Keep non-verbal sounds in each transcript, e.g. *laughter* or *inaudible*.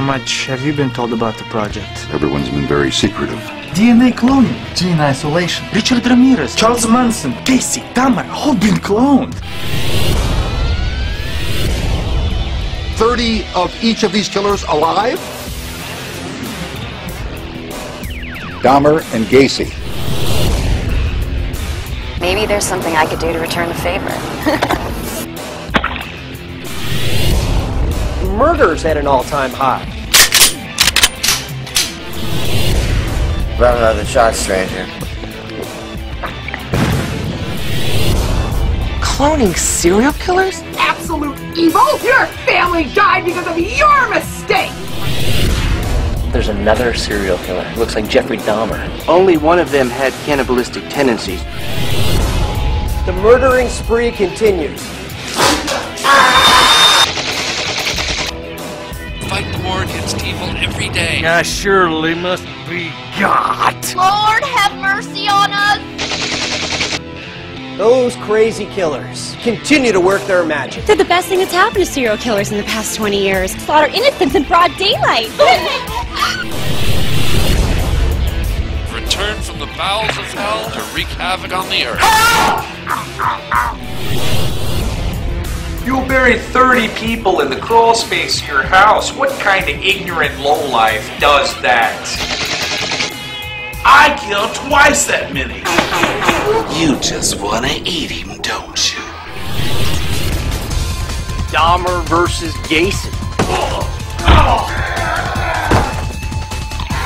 much have you been told about the project? Everyone's been very secretive. DNA cloning, gene isolation. Richard Ramirez, Charles Manson, Gacy, Dahmer, all been cloned. 30 of each of these killers alive? Dahmer and Gacy. Maybe there's something I could do to return the favor. *laughs* Murders at an all-time high. Run another shot, stranger. Cloning serial killers? absolute evil. Your family died because of your mistake. There's another serial killer. Looks like Jeffrey Dahmer. Only one of them had cannibalistic tendencies. The murdering spree continues. Fight the war against evil every day. I surely must be God. Lord, have mercy on us. Those crazy killers continue to work their magic. They're the best thing that's happened to serial killers in the past 20 years. Slaughter innocents in broad daylight. *laughs* Return from the bowels of hell to wreak havoc on the earth. *laughs* You buried 30 people in the crawl space of your house. What kind of ignorant lowlife does that? I killed twice that many. You just wanna eat him, don't you? Dahmer versus Gacy.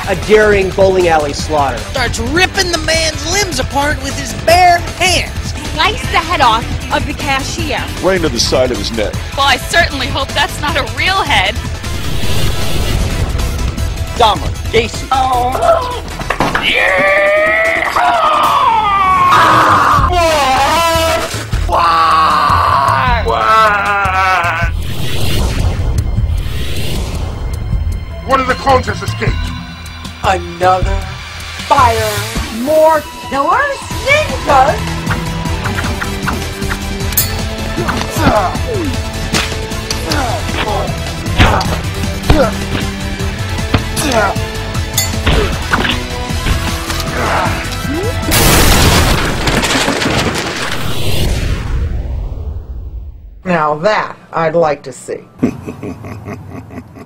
A daring bowling alley slaughter. Starts ripping the man's limbs apart with his bare hands. Slice the head off of the cashier. Right into the side of his neck. Well, I certainly hope that's not a real head. Dahmer, Gacy. Oh. One of the clones has escaped. Another fire. More killers? Ninjas? Now that I'd like to see. *laughs*